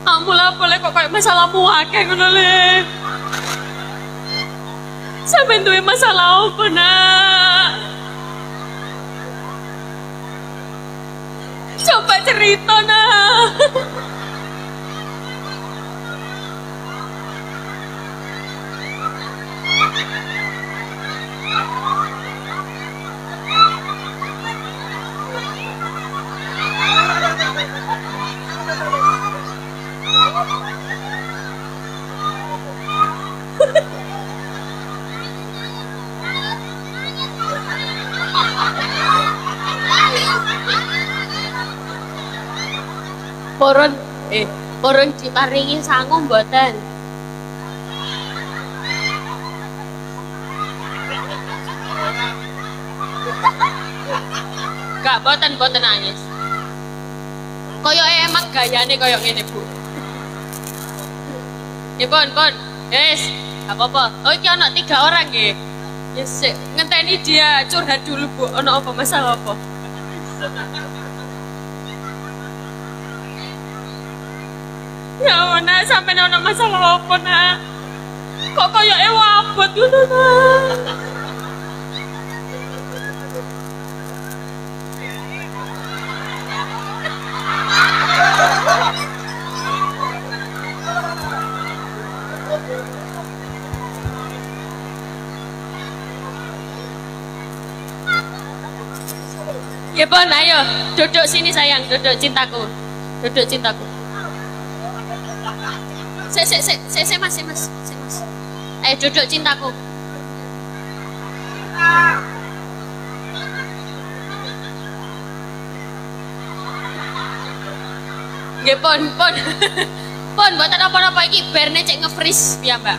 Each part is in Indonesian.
Kamu lah boleh kok kayak masalahmu akeh ngono le. Sampai duwe masalah apa nak? Coba cerita nak. Poron eh poron diparingi sangu mboten. Gak boten boten nangis. Koyo emang gayane koyo ngene, Bu. Ya pon, pon. Yes, apa-apa. Oh, iki ana tiga orang nggih. Yes, sik. ngenteni dia curhat dulu, Bu. Ono apa masalah apa? Ya mana sampai ono masalah apa nak? Kok koyo ewa abot ngono nak? Ya pon, ayo duduk sini sayang, duduk cintaku, duduk cintaku. Sik, sik, sik, sik, sik, mas, sik, mas, sik, mas. Ayo duduk cintaku. Nggih pon, pon. mboten apa-apa iki berne cek nge-freeze ya, Mbak.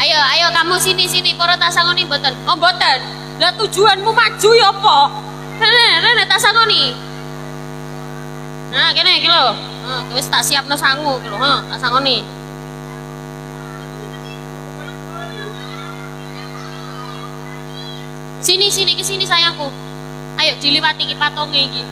Ayo, ayo kamu sini sini para tasangoni mboten. Oh, mboten. Lah tujuanmu maju ya apa? Rene, rene tasangoni. Nah, kene iki lho. Heeh, wis tak siapno sangu iki lho, ha, tak sangoni. Sini sini ke sini sayangku. Ayo diliwati iki patonge iki.